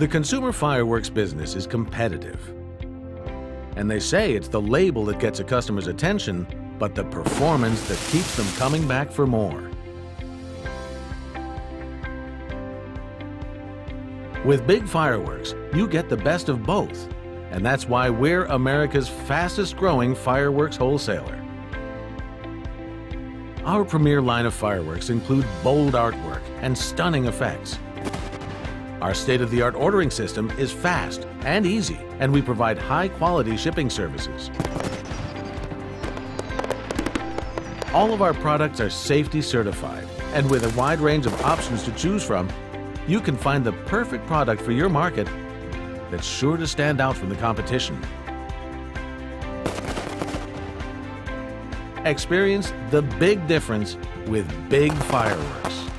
The consumer fireworks business is competitive. And they say it's the label that gets a customer's attention, but the performance that keeps them coming back for more. With Big Fireworks, you get the best of both, and that's why we're America's fastest growing fireworks wholesaler. Our premier line of fireworks include bold artwork and stunning effects. Our state-of-the-art ordering system is fast and easy, and we provide high-quality shipping services. All of our products are safety certified, and with a wide range of options to choose from, you can find the perfect product for your market that's sure to stand out from the competition. Experience the big difference with Big Fireworks.